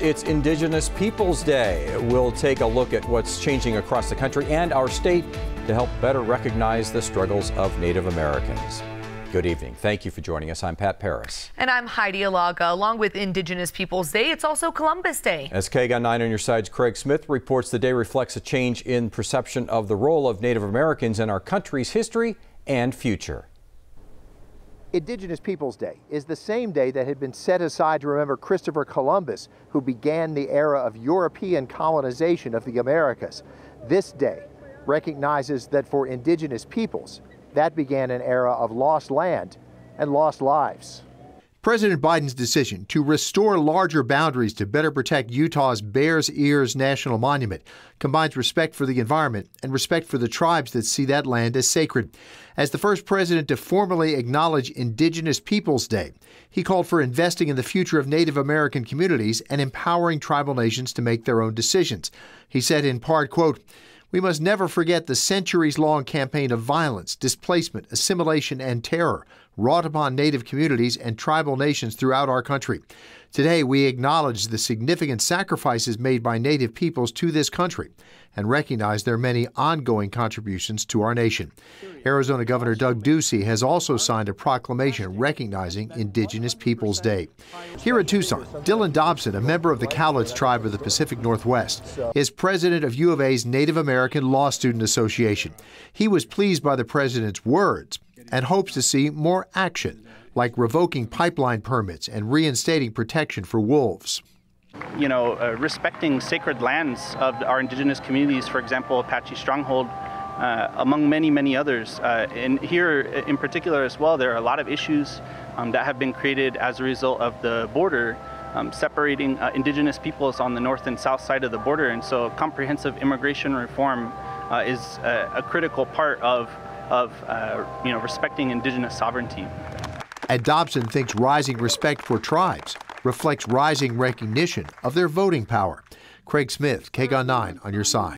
It's Indigenous Peoples Day. We'll take a look at what's changing across the country and our state to help better recognize the struggles of Native Americans. Good evening. Thank you for joining us. I'm Pat Parris. And I'm Heidi Alagha. Along with Indigenous Peoples Day, it's also Columbus Day. As KGUN 9 on your side's Craig Smith reports the day reflects a change in perception of the role of Native Americans in our country's history and future. Indigenous Peoples Day is the same day that had been set aside to remember Christopher Columbus, who began the era of European colonization of the Americas. This day recognizes that for indigenous peoples, that began an era of lost land and lost lives. President Biden's decision to restore larger boundaries to better protect Utah's Bears Ears National Monument combines respect for the environment and respect for the tribes that see that land as sacred. As the first president to formally acknowledge Indigenous Peoples Day, he called for investing in the future of Native American communities and empowering tribal nations to make their own decisions. He said in part, quote, we must never forget the centuries long campaign of violence, displacement, assimilation, and terror wrought upon Native communities and tribal nations throughout our country. Today, we acknowledge the significant sacrifices made by Native peoples to this country and recognize their many ongoing contributions to our nation. Arizona Governor Doug Ducey has also signed a proclamation recognizing Indigenous Peoples Day. Here in Tucson, Dillon Dobson, a member of the Cowlitz tribe of the Pacific Northwest, is president of U of A's Native American Law Student Association. He was pleased by the president's words and hopes to see more action, like revoking pipeline permits and reinstating protection for wolves you know, uh, respecting sacred lands of our indigenous communities, for example, Apache Stronghold, uh, among many, many others. Uh, and here in particular as well, there are a lot of issues um, that have been created as a result of the border um, separating uh, indigenous peoples on the north and south side of the border. And so comprehensive immigration reform uh, is a, a critical part of of uh, you know respecting indigenous sovereignty. And Dobson thinks rising respect for tribes reflects rising recognition of their voting power. Craig Smith, KGUN 9 on your side.